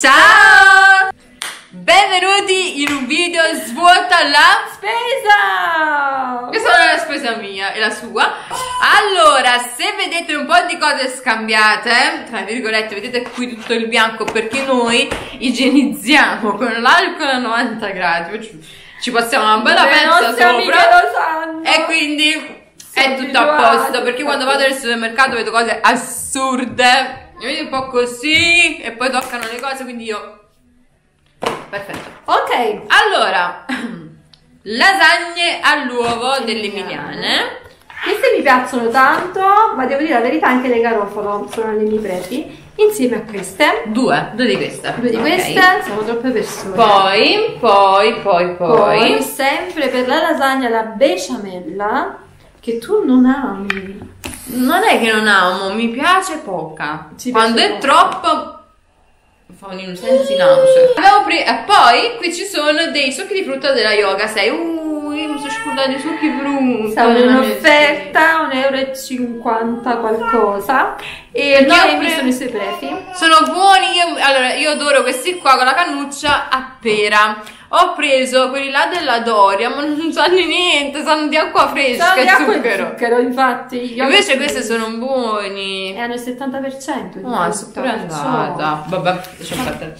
Ciao! Benvenuti in un video svuota la spesa! Questa non è la spesa mia, è la sua. Allora, se vedete un po' di cose scambiate, tra virgolette, vedete qui tutto il bianco perché noi igienizziamo con l'alcol a 90 gradi. Ci passiamo una bella Le pezza sopra. E quindi è Sono tutto a posto perché quando vado nel supermercato vedo cose assurde. Io vedo un po' così e poi toccano le cose, quindi io. Perfetto. Ok, Allora, lasagne all'uovo delle emiliane. queste mi piacciono tanto, ma devo dire la verità, anche le garofalo sono le mie preti. Insieme a queste, Due, due di queste. due di Ok. queste, siamo troppe persone. Poi, poi, poi, Poi, poi. sempre per la lasagna la besciamella, che tu non ami. Non è che non amo, mi piace poca. Ci Quando è poco. troppo fa un senso nausea. Abbiamo pre- e poi qui ci sono dei succhi di frutta della yoga 6. Uh, io mi sono scordata i succhi di frutta. Stavo in un'offerta, 1,50 euro qualcosa. E ho noi mi pre- sono i suoi preti. Sono buoni, io, allora io adoro questi qua con la cannuccia a pera. Ho preso quelli là della Doria, ma non sanno niente, sanno di acqua fresca Sono e di acqua e zucchero. zucchero, infatti. Io- Invece questi sono buoni. E hanno il 70% di No, frutta, super perciò- andata. Vabbè, lasciamo perdere.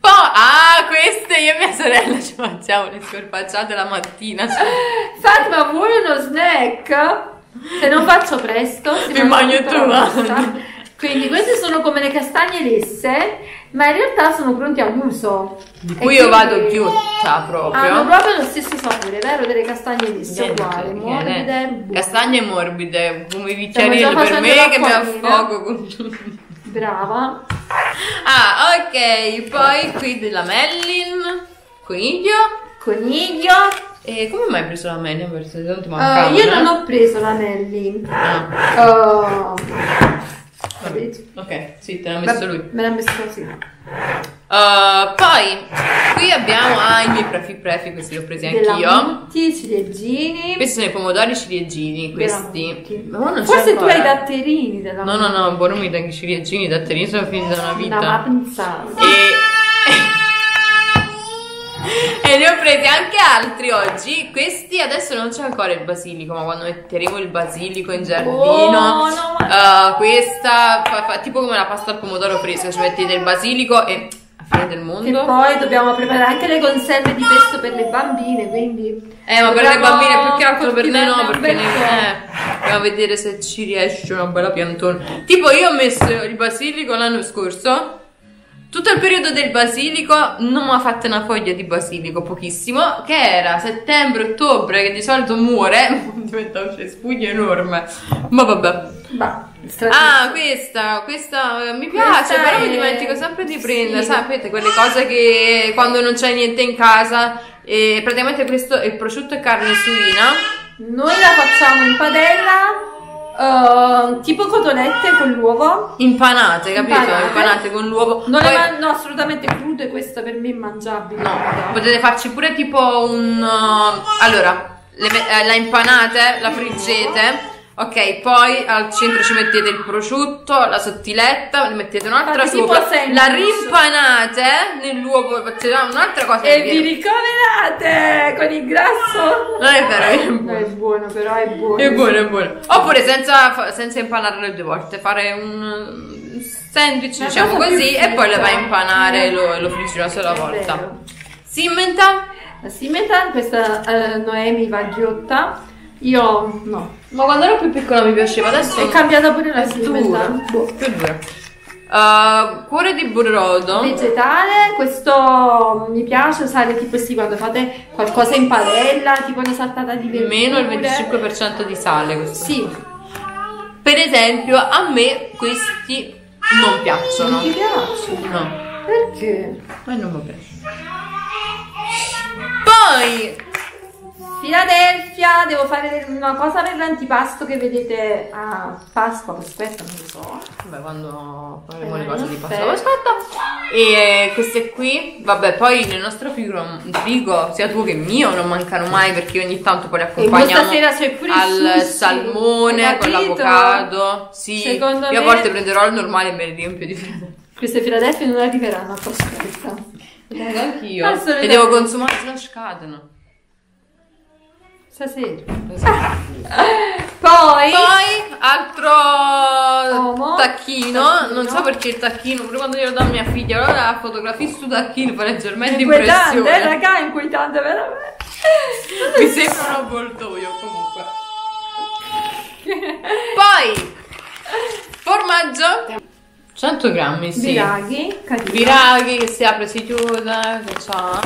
Poi, ah, queste io e mia sorella ci mangiamo le scorpacciate la mattina. Fatima, vuoi uno snack? Se non faccio presto, si Mi mangia bagno la. Quindi queste sono come le castagne lesse, ma in realtà sono pronti all'uso. Di cui io vado ghiotta proprio. Hanno proprio lo stesso sapore, vero? Delle castagne lesse, Niente, uguale, morbide, buone. Castagne morbide, come i già per me che mi affogo con Brava. Ah, ok, poi qui della Mellin, coniglio. Coniglio. E come mai hai preso la Mellin? Perché non ti Uh, io non ho preso l'anelli. Ah, Uh, ok, sì, te l'ha messo lui. Me l'ha messo così. Uh, poi qui abbiamo ah, i miei prefi prefi, questi li ho presi anch'io. Mutti, ciliegini. Questi sono i pomodori ciliegini, questi. Ma non c'è Forse tu hai i datterini della No, no, no, buono mi dai i ciliegini, i datterini sono finiti da una No, vita. pensavo. E... e ne ho presi anche altri oggi. Questi adesso non c'è ancora il basilico, ma quando metteremo il basilico in giardino, Oh, no, ma- uh, questa fa, fa- tipo come la pasta al pomodoro fresca, ci mettete il basilico e a fine del E mondo. poi dobbiamo preparare anche le conserve di pesto per le bambine, quindi... Eh, ma per le bambine più che altro per noi no, perché po'. eh, dobbiamo vedere se ci riesce una bella piantona. Tipo io ho messo il basilico l'anno scorso. Tutto il periodo del basilico non mi ha fatto una foglia di basilico, pochissimo, che era settembre-ottobre, che di solito muore, diventa un cespuglio enorme. Ma vabbè. Bah, Ah, questa, questa eh, mi piace, Questa però mi è- dimentico sempre di prendere, sì. sapete, quelle cose che quando non c'è niente in casa, e praticamente questo è prosciutto e carne suina. Noi la facciamo in padella, eh, tipo cotolette con l'uovo. Impanate, capito? Impanate. Impanate, con l'uovo. Non Poi- le man- no, assolutamente crude, questa per me è mangiabile. No, potete farci pure tipo un... uh, allora, le eh, la impanate, la friggete. Ok, poi al centro ci mettete il prosciutto, la sottiletta, ne mettete un'altra Fate sopra, la rimpanate nell'uovo, facete un'altra cosa. E vi ricoverate con il grasso. Non è vero, è No, buono. è buono, però è buono. È buono, è buono. Oppure senza, senza impanarle due volte, fare un sandwich, Una diciamo così, e poi le vai a impanare e lo, lo friggi una sola volta. La simmetan, questa eh, Noemi va ghiotta. Io no. Ma quando ero più piccola mi piaceva, adesso È cambiata pure la simmetan. Boh. più dura. Uh, cuore di burrodo. Vegetale, questo mi piace usare tipo sì quando fate qualcosa in padella, tipo una saltata di verdure. Meno il 25% di sale questo. Sì, Per esempio, a me questi non piacciono. non ti piace? No, Perché? a me non va bene. Poi Philadelphia, devo fare una cosa per l'antipasto che vedete a Pasqua, aspetta, non lo so. Vabbè, quando faremo Eh, le cose di pasta aspetta. E queste qui, vabbè, poi nel nostro frigo, frigo, sia tuo che mio, non mancano mai perché ogni tanto poi le E mo accompagniamo stasera c'è pure il al salmone con l'avocado. Sì, Secondo io a me- volte prenderò il normale e me ne riempio di freddo. Queste Philadelphia non arriveranno a. Tengo anch'io. Assolutamente. E devo consumare, se no scadono. Stasera. Poi, Poi, altro Uomo. tacchino. Tacchino. Non so perché il tacchino, prima quando glielo do a mia figlia, allora la fotografia su tacchino fa leggermente inquietante, eh, impressione. raga, inquietante veramente. Mi sembra un avvoltoio comunque. Poi, formaggio. 100 grammi, sì. Viraghi, carino. Viraghi che si apre, si chiude, che c'ha.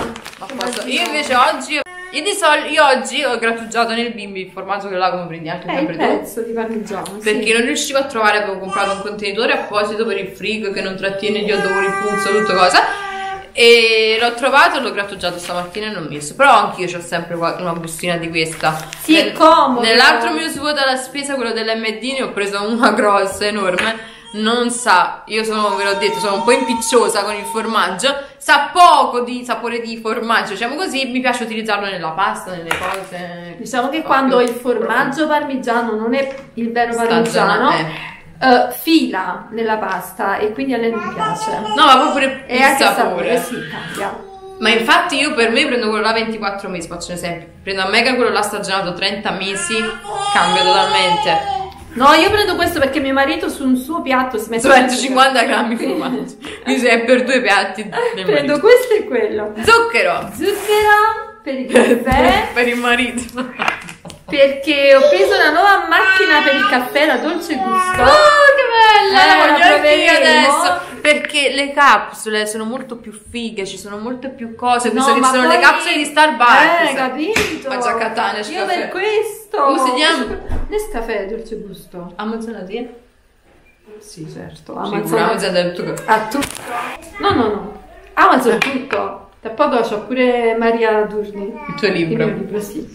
Io invece oggi. Io di solito, io oggi ho grattugiato nel bimbi il formaggio che là come prendi anche il sempre tu. pezzo di parmigiano, Perché sì. non riuscivo a trovare, avevo comprato un contenitore apposito per il frigo che non trattiene gli odori, puzza, tutto cosa. E l'ho trovato e l'ho grattugiato stamattina e l'ho messo. Però anch'io ho sempre una bustina di questa. Sì, è comodo. Nell'altro mio svuoto alla spesa, quello dell'MD, ne ho preso una grossa, enorme. Non sa, io sono, ve l'ho detto, sono un po' impicciosa con il formaggio. Sa poco di sapore di formaggio, diciamo così. Mi piace utilizzarlo nella pasta, nelle cose. Diciamo che quando il formaggio parmigiano non è il vero parmigiano, eh, fila nella pasta e quindi a lei non piace. No, ma proprio E il anche il sapore. sapore, sì, cambia. Ma infatti io per me prendo quello là 24 mesi, faccio un esempio. Prendo a Mega quello là stagionato 30 mesi, cambia totalmente. No, io prendo questo perché mio marito su un suo piatto si mette 250 grammi di formaggio. Quindi è per due piatti del Prendo marito. questo e quello. Zucchero Zucchero per il caffè per il marito. perché ho preso una nuova macchina per il caffè da dolce gusto. Oh, che bella! Eh, la la voglio proveremo. adesso. Perché le capsule sono molto più fighe, ci sono molte più cose. No, ci sono le poi- capsule di Starbucks. Eh, capito? Già Catania, Io scaffè. per questo. Come si chiama? Nescafè dolce gusto. Amazzonati? Sì, certo. Del tuo A tutto. No, no, no. Amazon tutto. Tra poco c'ho pure Maria Durni. Il tuo Il libro. mio libro, sì.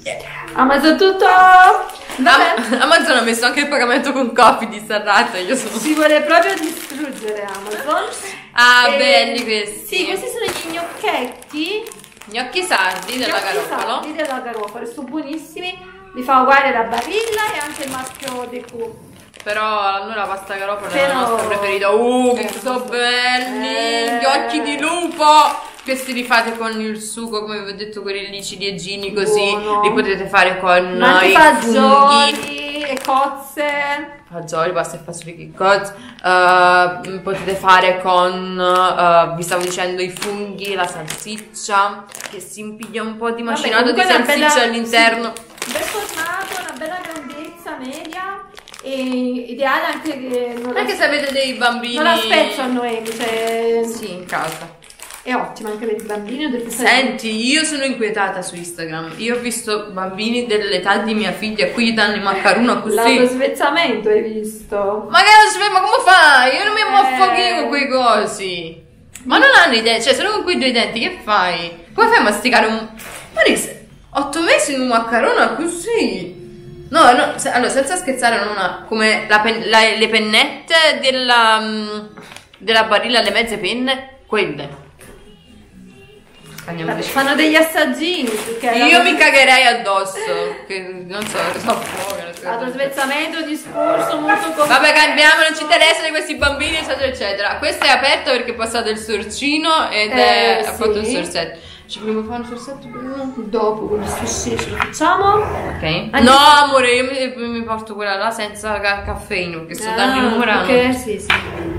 Amazon tutto. Vabbè. Am- Amazon ha messo anche il pagamento con coffee di Sarrata. Io sono. Si vuole proprio distruggere Amazon. Ah, E- belli questi. Sì, questi sono gli gnocchetti. Gnocchi sardi della gnocchi Garofalo. saldi della Garofalo. Sono buonissimi. Mi fa uguale la Barilla e anche il marchio De Q. Però noi la pasta Garofalo è la Però- nostra preferita. Uh, che Eh, sono belli! eh. Gli occhi di lupo! Questi li fate con il sugo, come vi ho detto, quelli lì ciliegini così. Buono. Li potete fare con i funghi. Fagioli e cozze. Fagioli, pasta e fagioli che cozzo. Uh, potete fare con, uh, vi stavo dicendo, i funghi, la salsiccia, che si impiglia un po' di Vabbè, macinato di comunque una salsiccia all'interno. sì, ben formato, una bella grandezza media e ideale anche che non Anche se avete dei bambini... non la spezzo a Noemi, cioè Sì, in casa. È ottima anche per i bambini o delle Senti, io sono inquietata su Instagram. Io ho visto bambini dell'età di mia figlia gli danno i maccaroni così. svezzamento hai visto? Ma che si ma come fai? Io non mi muovo Eh. con quei cosi. Ma non hanno idea, cioè, solo con quei due denti, che fai? Come fai a masticare un. Ma ne- otto mesi in un maccarone così? No, no, se- allora senza scherzare, non una. come la pen- la- le pennette della. mm, della barilla, le mezze penne, quelle. Andiamo Vabbè, fanno degli assaggini Io mi cagherei addosso. Che non so, so fuoco. Altro svezzamento, discorso molto complesso. Vabbè, cambiamo, non ci interessa di questi bambini, eccetera, eccetera. Questo è aperto perché è passato il sorcino ed è, Eh, ha fatto il sì. sorsetto. Ci vogliamo fare un sorsetto prima? Dopo con questo sceso lo facciamo. Ok. Anche- No, amore, io mi, mi porto quella là senza ca- caffeina perché sto dando il numero. Ah, ok, sì, sì.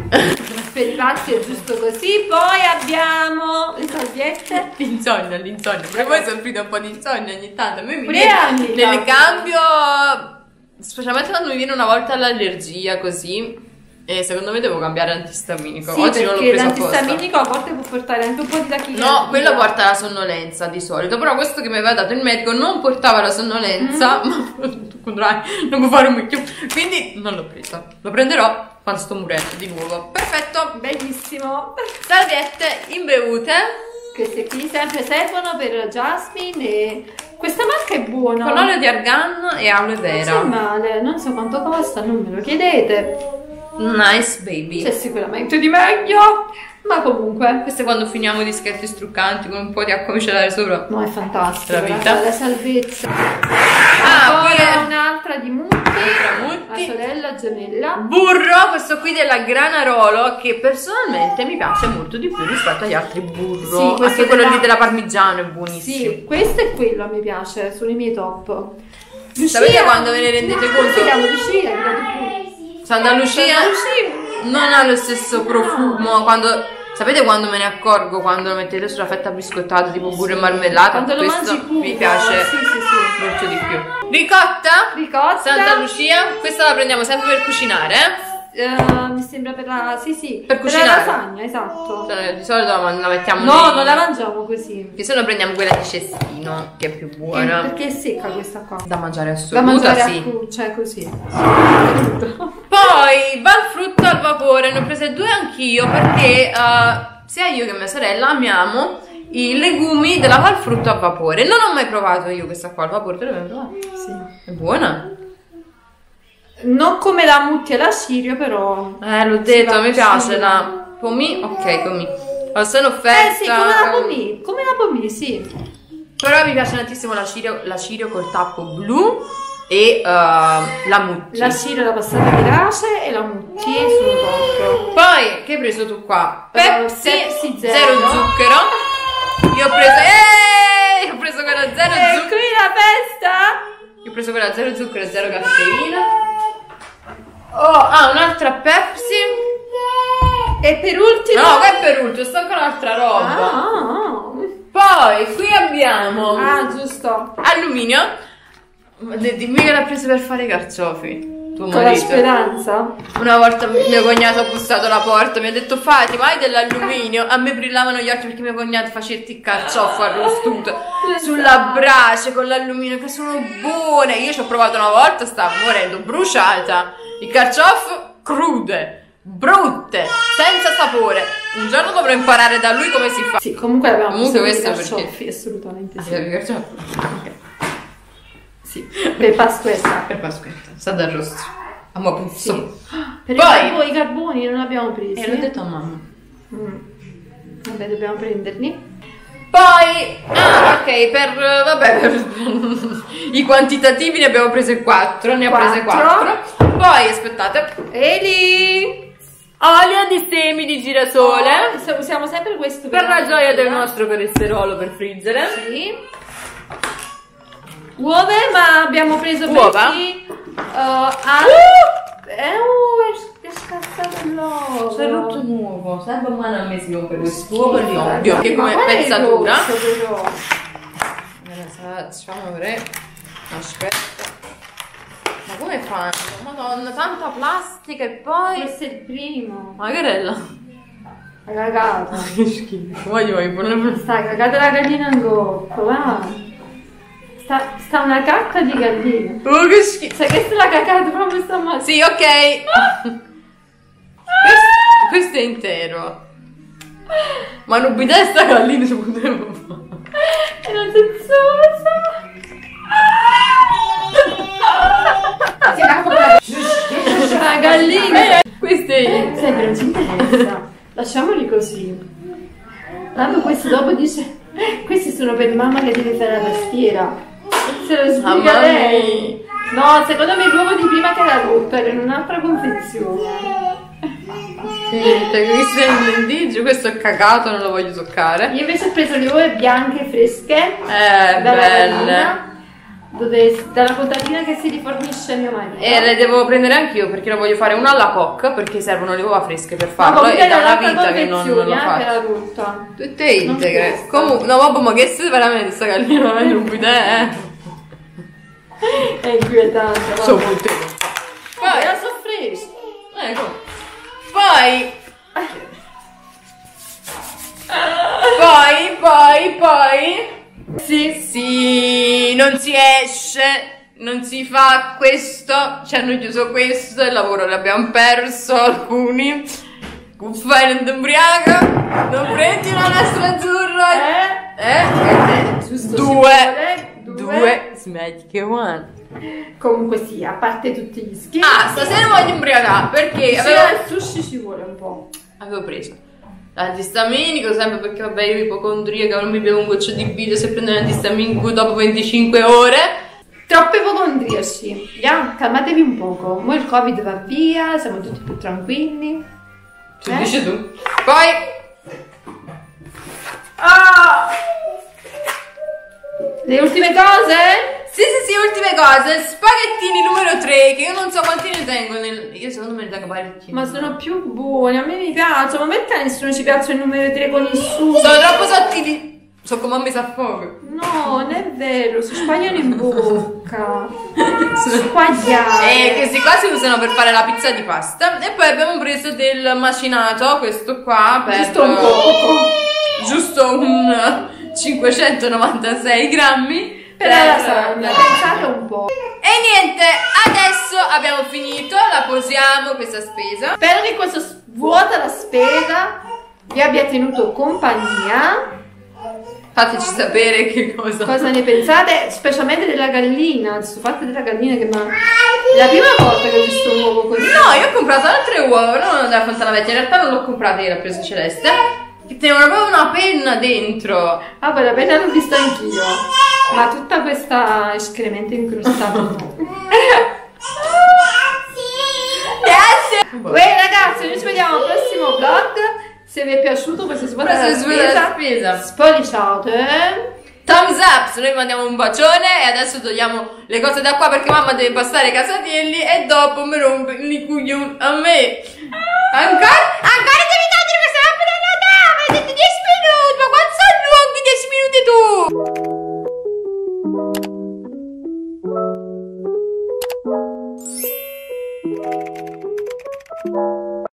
Per i pasti è giusto così. Poi abbiamo le salviette. L'insonnia, l'insonnia. Pure voi soffrite un po' di insonnia ogni tanto. A me mi viene nel cambio, specialmente quando mi viene una volta l'allergia così. E secondo me devo cambiare antistaminico. Sì, Oggi non l'ho preso apposta. l'antistaminico a volte può portare anche un po' di tachicardia. No, quello porta alla sonnolenza di solito, però questo che mi aveva dato il medico non portava la sonnolenza, Mm. ma non può fare un mucchio, quindi non l'ho presa. Lo prenderò quando sto morendo di nuovo. Perfetto. Bellissimo. Salviette imbevute Queste qui sempre servono per Jasmine e questa marca è buona. con olio di argan e aloe Non c'è vera. male, non so quanto costa, non me lo chiedete. Nice baby. C'è sicuramente di meglio, ma comunque. Queste quando finiamo i dischetti struccanti con un po' di acqua micellare sopra. No, è fantastico. La vita. guarda, La salvezza. Ah, poi un'altra di Mutti, Mutti. la sorella gemella. burro, questo qui della Granarolo, che personalmente mi piace molto di più rispetto agli altri burro. Sì, questo Anche quello della- lì della parmigiano è buonissimo. Sì, questo e quello a me piace, sono i miei top. Sapete quando ve ne rendete conto? Lucia? Di Lucia Santa Lucia. non ha lo stesso profumo quando sapete quando me ne accorgo quando lo mettete sulla fetta biscottata tipo burro e marmellata Quando lo questo mangi crudo. mi piace Sì, sì, sì. molto di più ricotta Ricotta. Santa Lucia questa la prendiamo sempre per cucinare? Eh, mi sembra per la... Sì, sì. Per la cucinare. lasagna, esatto. Cioè, di solito la la mettiamo No, nei- non la mangiamo così. che se no prendiamo quella di cestino che è più buona Perché è secca questa qua. da mangiare Da assoluta mangiare a sì cru, cioè così. Poi Valfrutto al vapore, ne ho prese due anch'io perché eh, sia io che mia sorella amiamo i legumi della Valfrutto al vapore. Non ho mai provato io questa qua al vapore, te mai provata? Sì. È buona? Non come la mutti e la cirio, però. Eh, l'ho Sì, detto, mi piace così. la pomì, ok, pomì. La sono Eh offerta. sì, come la pommi, come la pommi, sì. Però mi piace tantissimo la cirio, la cirio col tappo blu e eh, la mutti. La cirio la passata di race e la mutti sono top. Poi, che hai preso tu qua? Eh, Pepsi, Pepsi zero. zero. zucchero. Io ho preso... Eeeh! Ho preso quella zero E zucchero. qui la festa! Io ho preso quella zero zucchero e zero caffeina. Oh, ah, un'altra Pepsi. E per ultimo... No, è per ultimo, sta ancora un'altra Ah, roba. ah, Poi, qui abbiamo ah. Ah, giusto. alluminio. Dimmi che l'ha preso per fare i carciofi. Tuo Con la speranza. Una volta mio cognato ha bussato alla porta, mi ha detto Fatima hai dell'alluminio? A me brillavano gli occhi perché mio cognato faceva il carciofo arrostuto sulla brace con l'alluminio che sono buone. Io ci ho provato una volta, stavo morendo, bruciata. I carciofo crude, brutte, senza sapore. Un giorno dovrò imparare da lui come si fa. Sì, comunque abbiamo Comunque preso questo i perché- carciofi, assolutamente Ah, sì. i carciofi? Sì, per Pasquetta. Per Pasquetta, sa d'arrosto. A mo' puzzo. Per Poi- i, carboni, i carboni non abbiamo presi. E l'ho detto a mamma. Mm. Vabbè, dobbiamo prenderli. Poi, ah, ok, per, vabbè, per i quantitativi ne abbiamo prese 4, ne ho prese Quattro. 4. Poi, aspettate, Eli! olio di semi di girasole, Se- Usiamo sempre questo per la gioia del nostro nostro colesterolo per friggere. Sì. Uova, ma abbiamo preso Uova? perché uh, ha... Eh, uh, è, scassato l'uovo. C'è rotto nuovo, serve mano a me si rompe questo uovo di Ma ovvio, che come pezzatura. Facciamo vedere, aspetta. Ma come fanno? Madonna, tanta plastica e poi... Questo è il primo. Magarella. La cagata. Che schifo, voglio voglio Sta cagata la gallina in gocco, va. Sta, sta una cacca di gallina. Oh, che schifo. Sai, questa è la cagata proprio stamattina. Sì, ok. questo, questo è intero. Ma non mi dai sta gallina si poteva fare. E non si zozza. La gallina. Questo è... Senti, non ci interessa. Lasciamoli così. Tanto questo dopo dice, questi sono per mamma che deve fare la tastiera. Se lo spiega Mamma lei. No, secondo me l'uovo di prima che era rotto, era in un'altra confezione. Senti, questo è il lendigio, questo è cagato, non lo voglio toccare. Io invece ho preso le uova bianche fresche. Eh, dalla belle. Dove, dalla contadina che si rifornisce mio marito. E le devo prendere anch'io perché lo voglio fare una alla coque perché servono le uova fresche per farlo e comunque da una vita che non, non lo eh, faccio. Tutte integre. Comunque, no, vabbè, ma che sei veramente sta gallina? Non ho idea, eh. È inquietante. va. So potete. Poi Poi, la soffrire. ecco. Poi. Poi, poi, poi. Sì, sì, non si esce, non si fa questo. Ci hanno chiuso questo, il lavoro l'abbiamo perso alcuni. Ti ubriaca, non prendi una lastra azzurra. Eh? Eh? Giusto, Due. Due. Smetti che one. Comunque sì, a parte tutti gli scherzi. Ah, stasera voglio ubriacare perché sì, avevo, al sushi ci vuole un po'. avevo preso l'antistaminico sempre perché vabbè io ipocondriaca non mi bevo un goccio di bile se prendo l'antistaminico dopo 25 ore Troppe ipocondriaci. Ya, calmatevi un poco. Ora il covid va via, siamo tutti più tranquilli. Tu Eh? dici tu. Poi Ah! Le ultime cose? Sì, sì, sì, ultime cose. Spaghettini numero 3, che io non so quanti ne tengo. Nel... Io secondo me ne tengo parecchi. Ma sono più buoni, a me mi piacciono. Ma perché a nessuno ci piace il numero 3 con il sugo? Sono troppo sottili. So come ho messo a fuoco. No, non è vero, si sbagliano in bocca. Sbagliare. E questi qua si usano per fare la pizza di pasta. E poi abbiamo preso del macinato, questo qua, per... Giusto un poco. Giusto un 596 grammi. Per la lasagna, pensate un po'. E niente, adesso abbiamo finito, la posiamo questa spesa. Spero che questo svuota la spesa vi abbia tenuto compagnia. Fateci sapere che cosa. Cosa ne pensate? Specialmente della gallina, il fatto della gallina che mi ha... È la prima volta che ho visto un uovo così. No, io ho comprato altre uova, non dalla Fontana Vecchia, in realtà non l'ho comprata, io l'ho presa celeste. Che tenevano proprio una penna dentro. Ah, poi la penna l'ho vista anch'io. Ma tutta questa escremento incrostato no. Grazie! Uè ragazzi, noi ci vediamo al prossimo vlog. Se vi è piaciuto questo svuota Questo la è svuota la spesa, spesa. spolliciate. Thumbs up, se noi mandiamo un bacione e adesso togliamo le cose da qua perché mamma deve passare i casatielli e dopo mi rompe il coglione a me. Ancora?